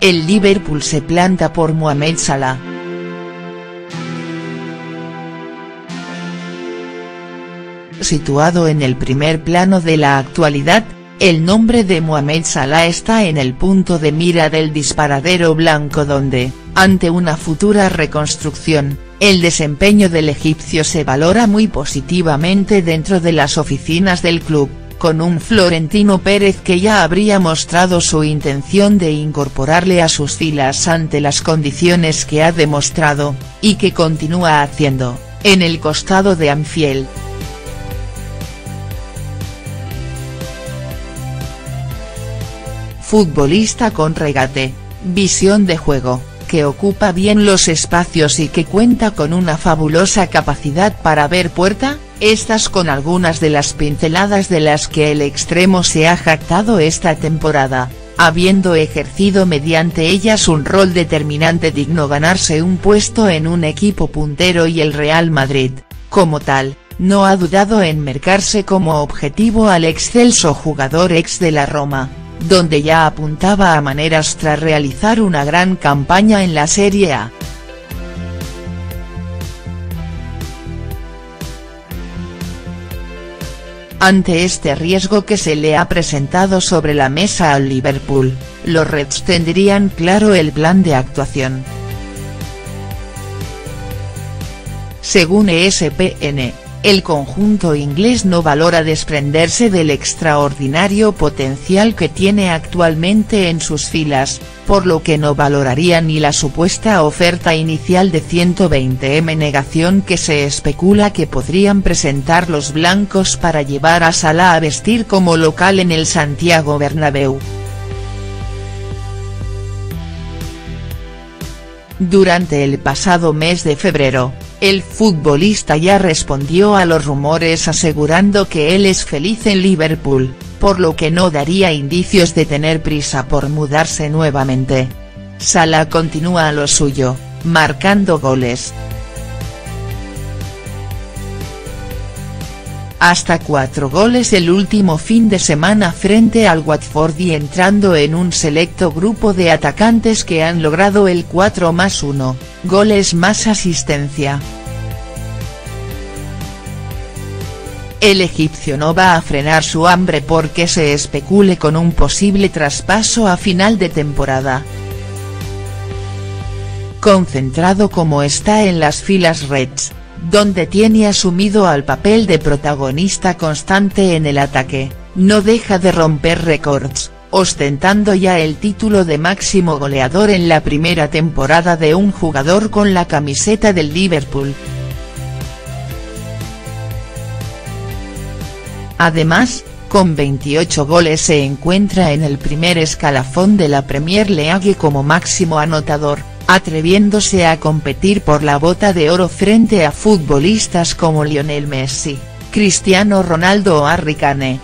el Liverpool se planta por Mohamed Salah. Situado en el primer plano de la actualidad, el nombre de Mohamed Salah está en el punto de mira del disparadero blanco donde, ante una futura reconstrucción, el desempeño del egipcio se valora muy positivamente dentro de las oficinas del club, con un Florentino Pérez que ya habría mostrado su intención de incorporarle a sus filas ante las condiciones que ha demostrado, y que continúa haciendo, en el costado de Anfield. Futbolista con regate, visión de juego, que ocupa bien los espacios y que cuenta con una fabulosa capacidad para ver puerta, estas con algunas de las pinceladas de las que el extremo se ha jactado esta temporada, habiendo ejercido mediante ellas un rol determinante digno ganarse un puesto en un equipo puntero y el Real Madrid, como tal, no ha dudado en mercarse como objetivo al excelso jugador ex de la Roma donde ya apuntaba a maneras tras realizar una gran campaña en la Serie A. Ante este riesgo que se le ha presentado sobre la mesa al Liverpool, los Reds tendrían claro el plan de actuación. Según ESPN, el conjunto inglés no valora desprenderse del extraordinario potencial que tiene actualmente en sus filas, por lo que no valoraría ni la supuesta oferta inicial de 120m negación que se especula que podrían presentar los blancos para llevar a Salah a vestir como local en el Santiago Bernabéu. Durante el pasado mes de febrero, el futbolista ya respondió a los rumores asegurando que él es feliz en Liverpool, por lo que no daría indicios de tener prisa por mudarse nuevamente. Salah continúa a lo suyo, marcando goles. Hasta cuatro goles el último fin de semana frente al Watford y entrando en un selecto grupo de atacantes que han logrado el 4 más 1, goles más asistencia. El egipcio no va a frenar su hambre porque se especule con un posible traspaso a final de temporada. Concentrado como está en las filas Reds, donde tiene asumido al papel de protagonista constante en el ataque, no deja de romper récords, ostentando ya el título de máximo goleador en la primera temporada de un jugador con la camiseta del Liverpool. Además, con 28 goles se encuentra en el primer escalafón de la Premier League como máximo anotador atreviéndose a competir por la bota de oro frente a futbolistas como Lionel Messi, Cristiano Ronaldo o Harry Kane.